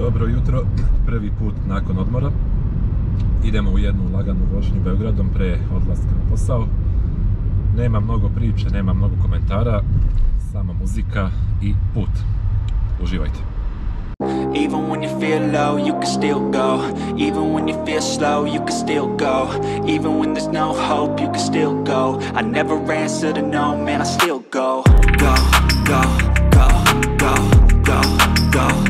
Dobro jutro, prvi put nakon odmora. Idemo u jednu laganu vožnju Beogradom pre odlaska na posao. Nema mnogo priče, nema mnogo komentara, samo muzika i put. Uživajte. Even when you feel low, you can still go Even when you feel slow, you can still go Even when there's no hope, you can still go I never answer to no, man, I still go Go, go, go, go, go, go,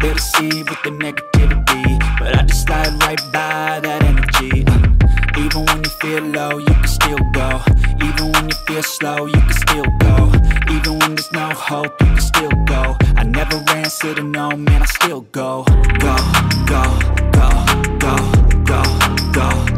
They deceive with the negativity But I just slide right by that energy. Uh, Even when you feel low, you can still go. Even when you feel slow, you can still go. Even when there's no hope, you can still go. I never answer to no, man, I still go, go, go, go, go, go, go,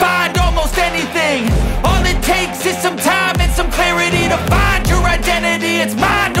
it's my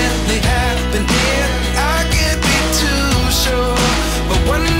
accidentally happened here. I can't be too sure But one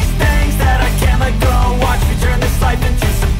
like, go watch me turn this life into some